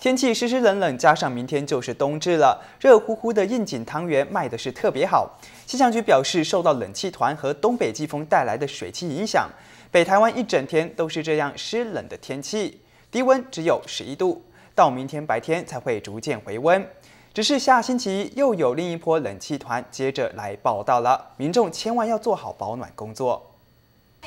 天气湿湿冷冷，加上明天就是冬至了，热乎乎的应景汤圆卖的是特别好。气象局表示，受到冷气团和东北季风带来的水汽影响，北台湾一整天都是这样湿冷的天气，低温只有十一度，到明天白天才会逐渐回温。只是下星期又有另一波冷气团接着来报道了，民众千万要做好保暖工作。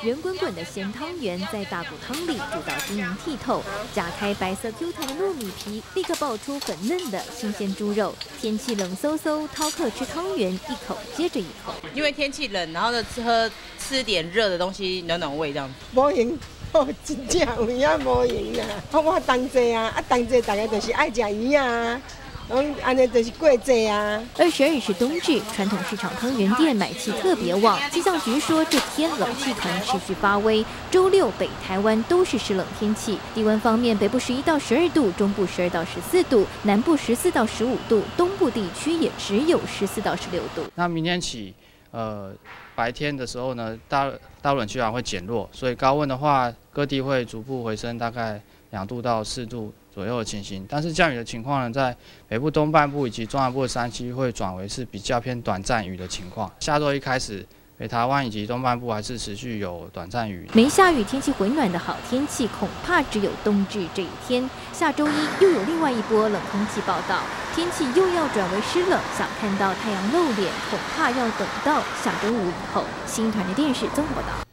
圆滚滚的咸汤圆在大骨汤里煮到晶莹剔透，夹开白色 Q 弹的糯米皮，立刻爆出粉嫩的新鲜猪肉。天气冷飕飕，饕客吃汤圆，一口接着一口。因为天气冷，然后呢，吃喝吃点热的东西，暖暖胃这样子。无赢，哦，真正有影无赢啊！我我当济啊，啊当济大家就是爱食鱼啊。嗯，安尼就是过节啊。二十二日是冬至，传统市场汤圆店买气特别旺。气象局说，这天冷气团持续发威，周六北台湾都是湿冷天气。低温方面，北部十一到十二度，中部十二到十四度，南部十四到十五度，东部地区也只有十四到十六度。那明天起，呃，白天的时候呢，大大冷气团会减弱，所以高温的话，各地会逐步回升，大概两度到四度。左右的情形，但是降雨的情况呢，在北部东半部以及中南部的山区会转为是比较偏短暂雨的情况。下周一开始，北台湾以及东半部还是持续有短暂雨。没下雨，天气回暖的好天气，恐怕只有冬至这一天。下周一又有另外一波冷空气报道，天气又要转为湿冷，想看到太阳露脸，恐怕要等到下周五以后。新团的电视综合报道。